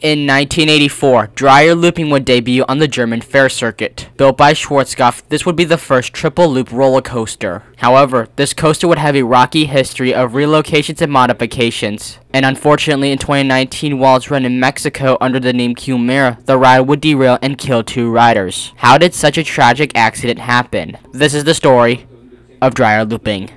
In 1984, Dreier Looping would debut on the German Fair Circuit. Built by Schwarzkopf, this would be the first triple loop roller coaster. However, this coaster would have a rocky history of relocations and modifications. And unfortunately, in 2019, while it's run in Mexico under the name Quimera, the ride would derail and kill two riders. How did such a tragic accident happen? This is the story of Dreier Looping.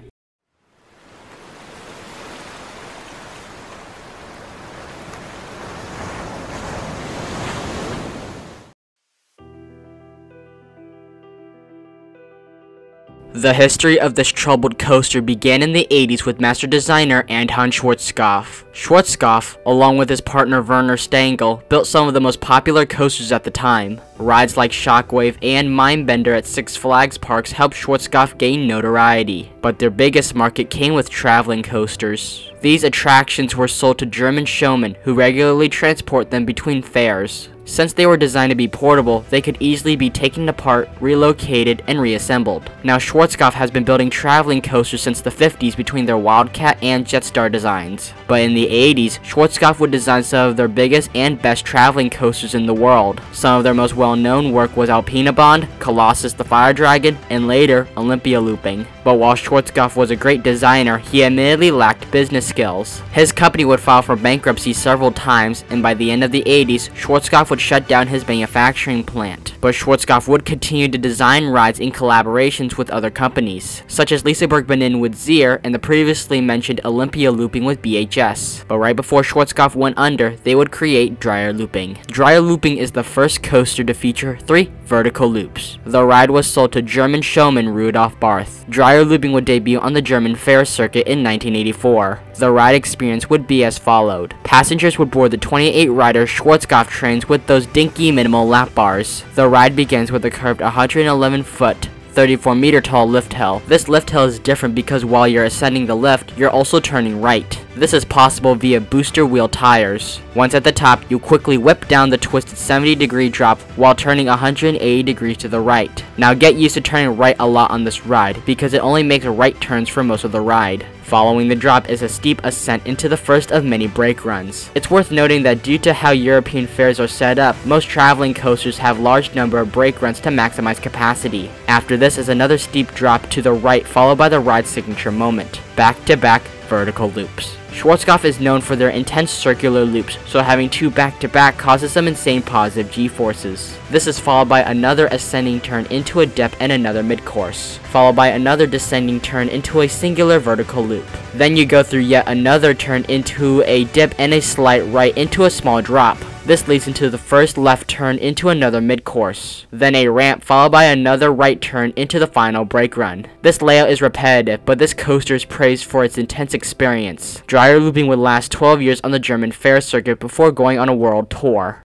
The history of this troubled coaster began in the 80s with master designer Anton Schwarzkopf. Schwarzkopf, along with his partner Werner Stengel, built some of the most popular coasters at the time. Rides like Shockwave and Mindbender at Six Flags parks helped Schwarzkopf gain notoriety, but their biggest market came with traveling coasters. These attractions were sold to German showmen who regularly transport them between fairs. Since they were designed to be portable, they could easily be taken apart, relocated, and reassembled. Now Schwarzkopf has been building traveling coasters since the 50s between their Wildcat and Jetstar designs. But in the 80s, Schwarzkopf would design some of their biggest and best traveling coasters in the world. Some of their most well-known work was Alpina Bahn, Colossus the Fire Dragon, and later, Olympia Looping. But while Schwarzkopf was a great designer, he admittedly lacked business skills. His company would file for bankruptcy several times, and by the end of the 80s, Schwarzkopf would would shut down his manufacturing plant, but Schwarzkopf would continue to design rides in collaborations with other companies, such as Lisebergbanan with Zierer and the previously mentioned Olympia Looping with BHS. But right before Schwarzkopf went under, they would create Dreier Looping. Dreier Looping is the first coaster to feature three vertical loops. The ride was sold to German showman Rudolf Barth. Dreier Looping would debut on the German Fair Circuit in 1984. The ride experience would be as followed. Passengers would board the 28-rider Schwarzkopf trains with those dinky minimal lap bars. The ride begins with a curved 111 foot 34 meter tall lift hill. This lift hill is different because while you're ascending the lift, you're also turning right. This is possible via booster wheel tires. Once at the top, you quickly whip down the twisted 70 degree drop while turning 180 degrees to the right. Now get used to turning right a lot on this ride because it only makes right turns for most of the ride. Following the drop is a steep ascent into the first of many brake runs. It's worth noting that due to how European fares are set up, most traveling coasters have large number of brake runs to maximize capacity. After this is another steep drop to the right followed by the ride's signature moment. Back to back vertical loops. Schwarzkopf is known for their intense circular loops, so having two back-to-back -back causes some insane positive g-forces. This is followed by another ascending turn into a dip and another mid-course, followed by another descending turn into a singular vertical loop. Then you go through yet another turn into a dip and a slight right into a small drop. This leads into the first left turn into another mid-course, then a ramp followed by another right turn into the final brake run. This layout is repetitive, but this coaster is praised for its intense experience. Dreier Looping would last 12 years on the German fair circuit before going on a world tour.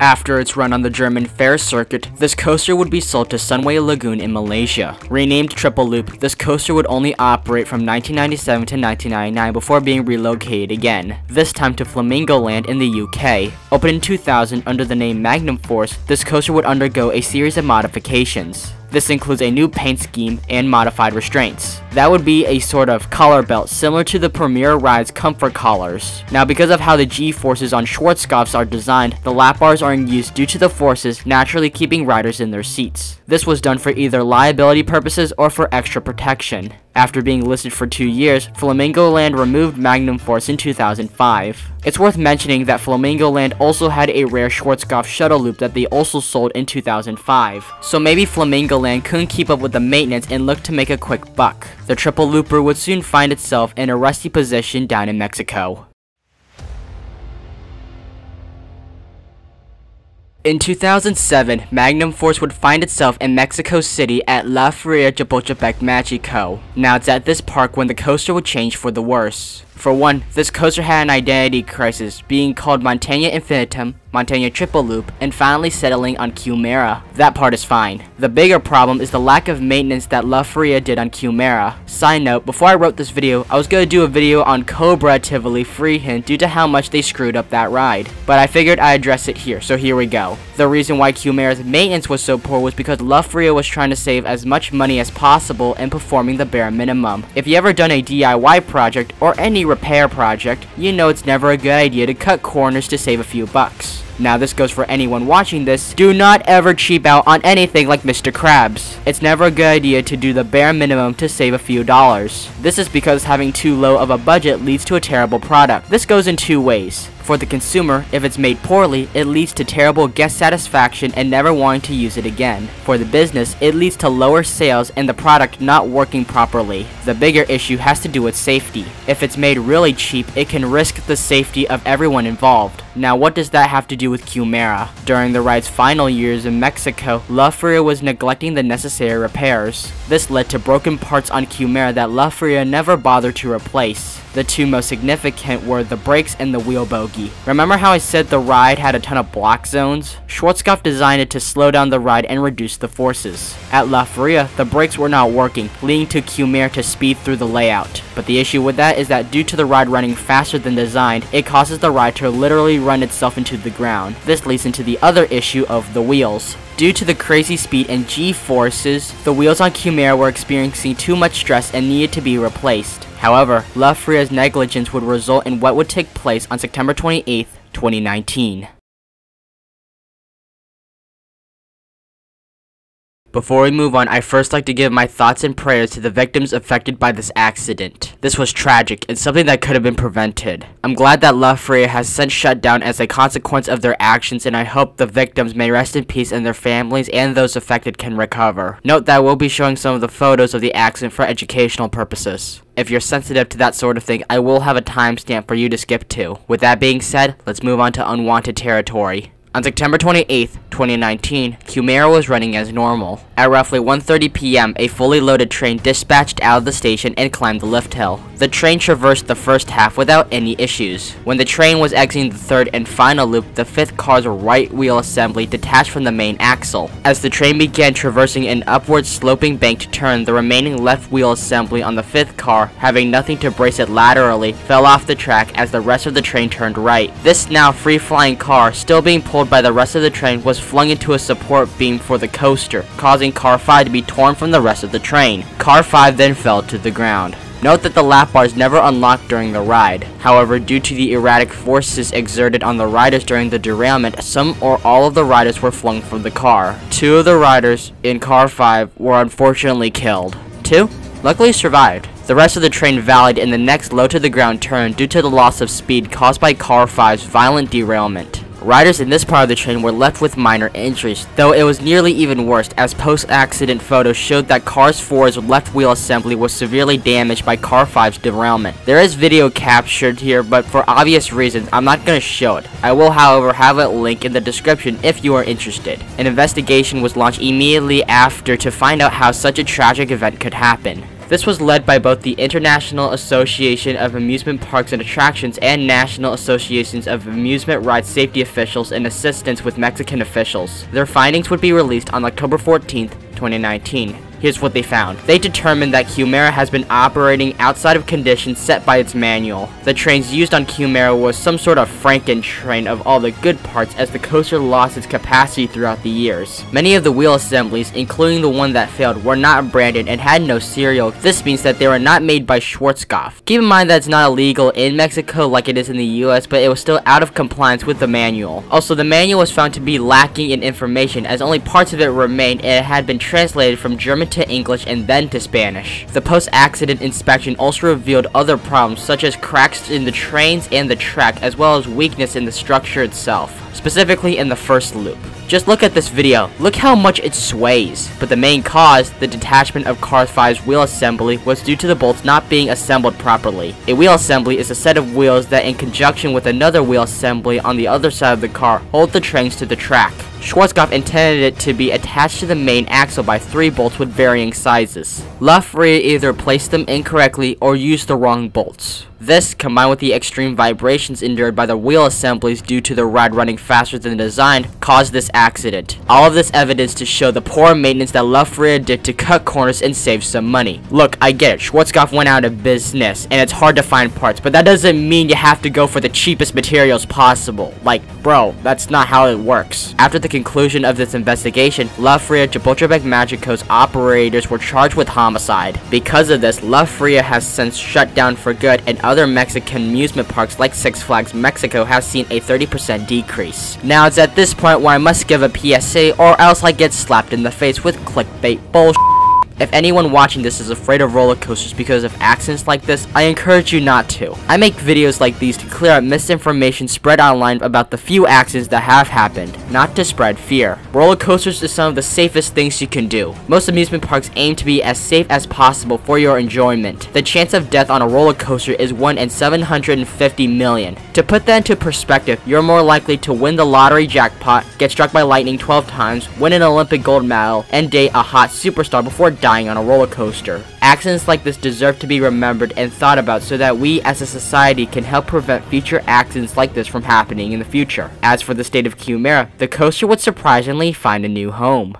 After its run on the German fair circuit, this coaster would be sold to Sunway Lagoon in Malaysia. Renamed Triple Loop, this coaster would only operate from 1997 to 1999 before being relocated again, this time to Flamingo Land in the UK. Opened in 2000 under the name Magnum Force, this coaster would undergo a series of modifications. This includes a new paint scheme and modified restraints. That would be a sort of collar belt similar to the Premier Ride's comfort collars. Now because of how the G-forces on Schwarzkopfs are designed, the lap bars are in use due to the forces naturally keeping riders in their seats. This was done for either liability purposes or for extra protection. After being listed for two years, Flamingo Land removed Magnum Force in 2005. It's worth mentioning that Flamingo Land also had a rare Schwarzkopf shuttle loop that they also sold in 2005. So maybe Flamingo Land couldn't keep up with the maintenance and looked to make a quick buck. The triple looper would soon find itself in a rusty position down in Mexico. In 2007, Magnum Force would find itself in Mexico City at La Feria Chapultepec Magico. Now it's at this park when the coaster would change for the worse. For one, this coaster had an identity crisis, being called Montaña Infinitum, Montana Triple Loop, and finally settling on Quimera. That part is fine. The bigger problem is the lack of maintenance that La Feria did on Quimera. Side note, before I wrote this video, I was going to do a video on Cobra Tivoli Friheden due to how much they screwed up that ride. But I figured I'd address it here, so here we go. The reason why Quimera's maintenance was so poor was because La Feria was trying to save as much money as possible and performing the bare minimum. If you ever done a DIY project or any repair project, you know it's never a good idea to cut corners to save a few bucks. Peace. Now this goes for anyone watching this, do not ever cheap out on anything like Mr. Krabs. It's never a good idea to do the bare minimum to save a few dollars. This is because having too low of a budget leads to a terrible product. This goes in two ways. For the consumer, if it's made poorly, it leads to terrible guest satisfaction and never wanting to use it again. For the business, it leads to lower sales and the product not working properly. The bigger issue has to do with safety. If it's made really cheap, it can risk the safety of everyone involved. Now what does that have to do with Quimera? During the ride's final years in Mexico, La Feria was neglecting the necessary repairs. This led to broken parts on Quimera that La Feria never bothered to replace. The two most significant were the brakes and the wheel bogie. Remember how I said the ride had a ton of block zones? Schwarzkopf designed it to slow down the ride and reduce the forces. At La Feria, the brakes were not working, leading to Quimera to speed through the layout. But the issue with that is that due to the ride running faster than designed, it causes the ride to literally run itself into the ground. This leads into the other issue of the wheels. Due to the crazy speed and g-forces, the wheels on Quimera were experiencing too much stress and needed to be replaced. However, La Feria's negligence would result in what would take place on September 28, 2019. Before we move on, I first like to give my thoughts and prayers to the victims affected by this accident. This was tragic and something that could have been prevented. I'm glad that La Feria has since shut down as a consequence of their actions and I hope the victims may rest in peace and their families and those affected can recover. Note that we'll be showing some of the photos of the accident for educational purposes. If you're sensitive to that sort of thing, I will have a timestamp for you to skip to. With that being said, let's move on to unwanted territory. On September 28, 2019, Quimera was running as normal. At roughly 1.30 p.m., a fully loaded train dispatched out of the station and climbed the lift hill. The train traversed the first half without any issues. When the train was exiting the third and final loop, the fifth car's right wheel assembly detached from the main axle. As the train began traversing an upward sloping banked turn, the remaining left wheel assembly on the fifth car, having nothing to brace it laterally, fell off the track as the rest of the train turned right. This now free-flying car, still being pulled by the rest of the train was flung into a support beam for the coaster, causing car 5 to be torn from the rest of the train. Car 5 then fell to the ground. Note that the lap bars never unlocked during the ride. However, due to the erratic forces exerted on the riders during the derailment, some or all of the riders were flung from the car. Two of the riders in car 5 were unfortunately killed. Two luckily survived. The rest of the train valleyed in the next low to the ground turn due to the loss of speed caused by car 5's violent derailment. Riders in this part of the train were left with minor injuries, though it was nearly even worse as post-accident photos showed that Cars 4's left wheel assembly was severely damaged by Car 5's derailment. There is video captured here, but for obvious reasons, I'm not going to show it. I will, however, have a link in the description if you are interested. An investigation was launched immediately after to find out how such a tragic event could happen. This was led by both the International Association of Amusement Parks and Attractions and National Associations of Amusement Ride Safety officials in assistance with Mexican officials. Their findings would be released on October 14, 2019. Here's what they found. They determined that Quimera has been operating outside of conditions set by its manual. The trains used on Quimera was some sort of Franken train of all the good parts as the coaster lost its capacity throughout the years. Many of the wheel assemblies, including the one that failed, were not branded and had no serial. This means that they were not made by Schwarzkopf. Keep in mind that it's not illegal in Mexico like it is in the US, but it was still out of compliance with the manual. Also, the manual was found to be lacking in information as only parts of it remained and it had been translated from German to English and then to Spanish. The post-accident inspection also revealed other problems such as cracks in the trains and the track as well as weakness in the structure itself, specifically in the first loop. Just look at this video, look how much it sways. But the main cause, the detachment of Car 5's wheel assembly, was due to the bolts not being assembled properly. A wheel assembly is a set of wheels that in conjunction with another wheel assembly on the other side of the car hold the trains to the track. Schwarzkopf intended it to be attached to the main axle by three bolts with varying sizes. La either placed them incorrectly or used the wrong bolts. This, combined with the extreme vibrations endured by the wheel assemblies due to the ride running faster than designed, caused this accident. All of this evidence to show the poor maintenance that La Feria did to cut corners and save some money. Look, I get it, Schwarzkopf went out of business, and it's hard to find parts, but that doesn't mean you have to go for the cheapest materials possible. Like, bro, that's not how it works. After the conclusion of this investigation, Feria Chapultepec Magico's operators were charged with homicide. Because of this, La Feria has since shut down for good, and other Mexican amusement parks like Six Flags Mexico have seen a 30% decrease. Now it's at this point where I must give a PSA or else I get slapped in the face with clickbait bullshit. If anyone watching this is afraid of roller coasters because of accidents like this, I encourage you not to. I make videos like these to clear up misinformation spread online about the few accidents that have happened, not to spread fear. Roller coasters is some of the safest things you can do. Most amusement parks aim to be as safe as possible for your enjoyment. The chance of death on a roller coaster is 1 in 750 million. To put that into perspective, you're more likely to win the lottery jackpot, get struck by lightning 12 times, win an Olympic gold medal, and date a hot superstar before dying dying on a roller coaster. Accidents like this deserve to be remembered and thought about so that we as a society can help prevent future accidents like this from happening in the future. As for the state of Quimera, the coaster would surprisingly find a new home.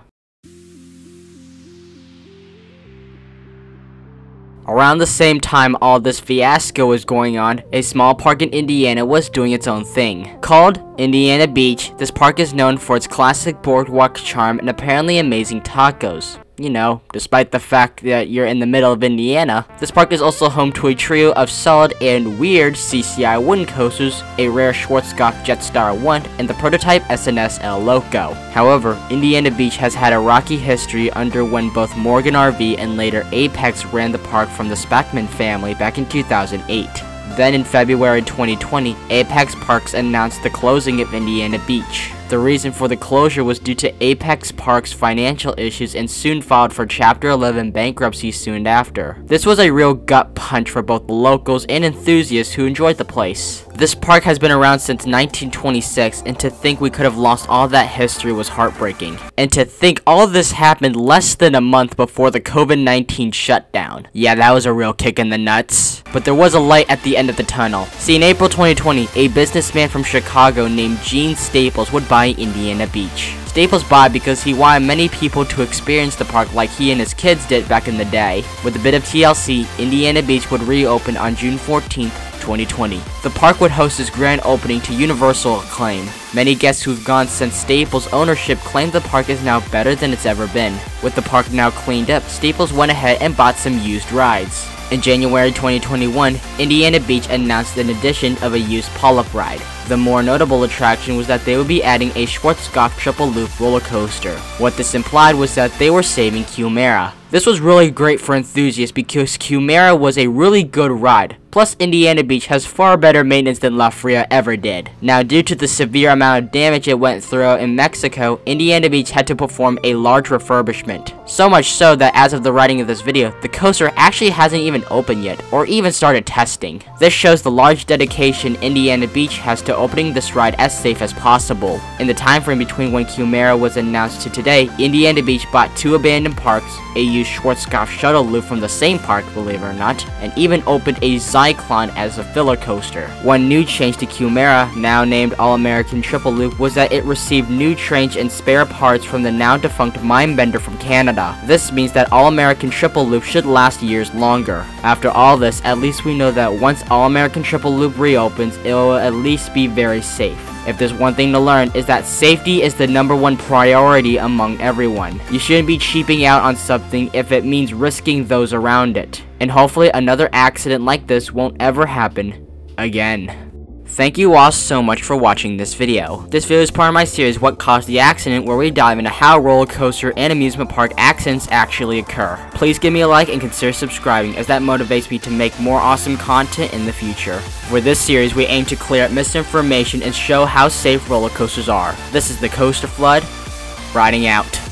Around the same time all this fiasco was going on, a small park in Indiana was doing its own thing. Called Indiana Beach, this park is known for its classic boardwalk charm and apparently amazing tacos you know, despite the fact that you're in the middle of Indiana. This park is also home to a trio of solid and weird CCI wooden coasters, a rare Schwarzkopf Jetstar 1, and the prototype S&S El Loco. However, Indiana Beach has had a rocky history under when both Morgan RV and later Apex ran the park from the Spackman family back in 2008. Then in February 2020, Apex Parks announced the closing of Indiana Beach. The reason for the closure was due to Apex Park's financial issues and soon filed for Chapter 11 bankruptcy soon after. This was a real gut punch for both the locals and enthusiasts who enjoyed the place. This park has been around since 1926 and to think we could have lost all that history was heartbreaking. And to think all this happened less than a month before the COVID-19 shutdown. Yeah, that was a real kick in the nuts. But there was a light at the end of the tunnel. See, in April 2020, a businessman from Chicago named Gene Staples would buy Indiana Beach. Staples bought because he wanted many people to experience the park like he and his kids did back in the day. With a bit of TLC, Indiana Beach would reopen on June 14th, 2020. The park would host its grand opening to universal acclaim. Many guests who've gone since Staples' ownership claim the park is now better than it's ever been. With the park now cleaned up, Staples went ahead and bought some used rides. In January 2021, Indiana Beach announced an addition of a used pull-up ride. The more notable attraction was that they would be adding a Schwarzkopf triple loop roller coaster. What this implied was that they were saving Quimera. This was really great for enthusiasts because Quimera was a really good ride. Plus, Indiana Beach has far better maintenance than La Feria ever did. Now, due to the severe amount of damage it went through in Mexico, Indiana Beach had to perform a large refurbishment. So much so that as of the writing of this video, the coaster actually hasn't even opened yet, or even started testing. This shows the large dedication Indiana Beach has to opening this ride as safe as possible. In the time frame between when Quimera was announced to today, Indiana Beach bought two abandoned parks, a used Schwarzkopf shuttle loop from the same park, believe it or not, and even opened a Zyklon as a filler coaster. One new change to Quimera, now named All-American Triple Loop, was that it received new trains and spare parts from the now defunct Mindbender from Canada. This means that All-American Triple Loop should last years longer. After all this, at least we know that once All-American Triple Loop reopens, it will at least be very safe. If there's one thing to learn is that safety is the number one priority among everyone. You shouldn't be cheaping out on something if it means risking those around it. And hopefully another accident like this won't ever happen again. Thank you all so much for watching this video. This video is part of my series What Caused the Accident where we dive into how roller coaster and amusement park accidents actually occur. Please give me a like and consider subscribing as that motivates me to make more awesome content in the future. For this series we aim to clear up misinformation and show how safe roller coasters are. This is the Coaster Flood, riding out.